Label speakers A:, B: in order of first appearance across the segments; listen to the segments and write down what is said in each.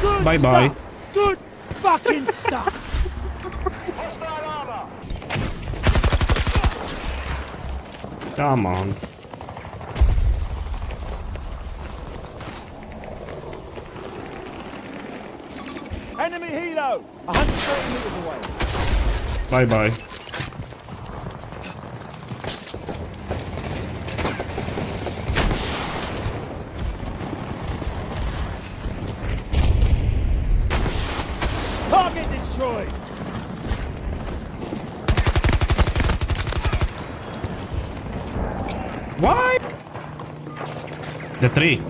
A: Good
B: Bye bye.
A: stuff. Good fucking stuff.
B: Come on.
A: Enemy helo. 130 meters away.
B: Bye bye.
A: Destroyed.
B: Why? The tree.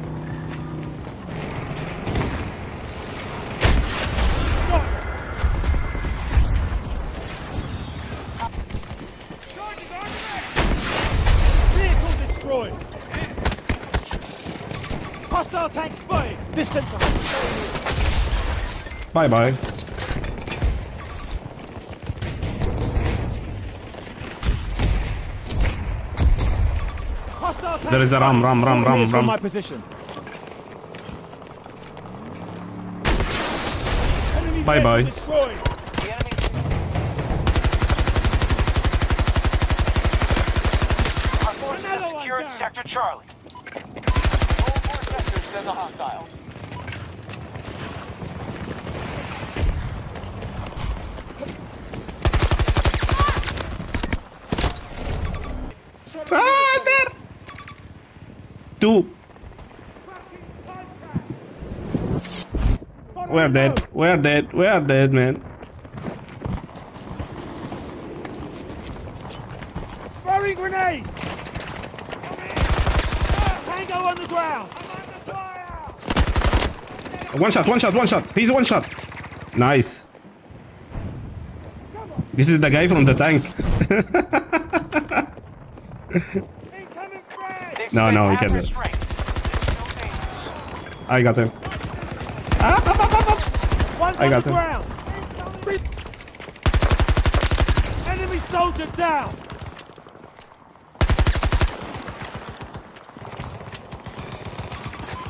A: Hostile tank spotted. Distance
B: Bye bye. There is a ram, ram, ram,
A: spotted.
B: ram,
A: from
B: ram.
A: my position.
B: Bye bye.
A: Destroyed.
C: The enemy Our forces
A: Another
C: have
A: one
C: secured
A: down.
C: Sector Charlie. Hold more sectors than the hostiles.
B: Two. We're dead. We're dead. We're dead, man.
A: Throwing grenade. Tango on the ground.
B: One shot, one shot, one shot. He's one shot. Nice. This is the guy from the tank.
A: Incoming frag.
C: They've
B: No, no, we can't
C: their
B: do it.
C: strength. There's no danger.
B: I got him. Ah, up, up, up, up.
A: One's
B: I got
A: the
B: him.
A: Enemy soldier down.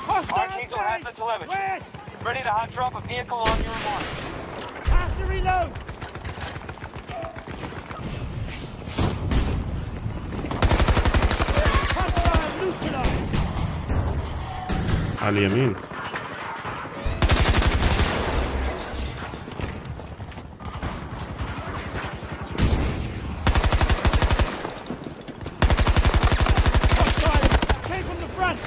A: Hostile
C: Archangel has the telemetry.
A: West.
C: Ready to hot drop a vehicle on your mark.
A: Have to reload. Hostile neutralized.
B: على اليمين.
A: Hostile. Came from the front.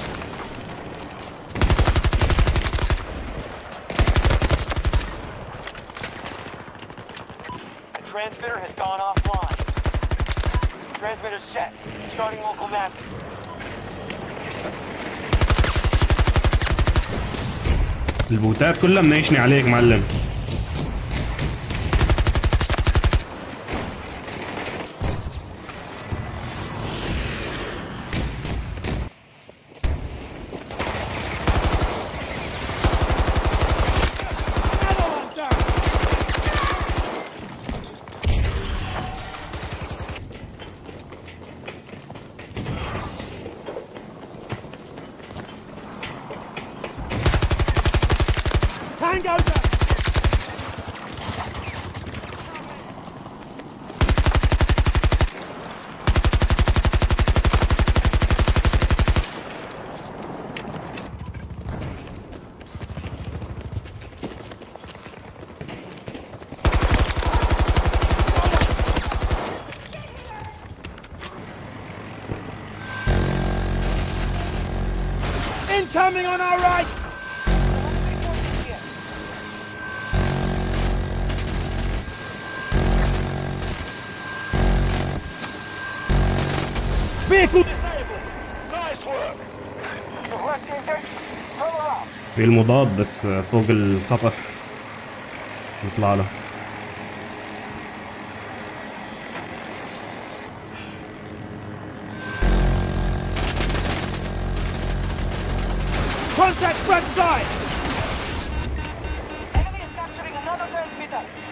C: A transmitter has gone offline. Transmitter set. Starting local mapping.
B: البوتات كلها منيشني عليك معلم.
A: Tango down. Incoming on our right.
B: في المضاد بس فوق السطح يطلع له
A: Contact front side! Enemy is capturing another transmitter!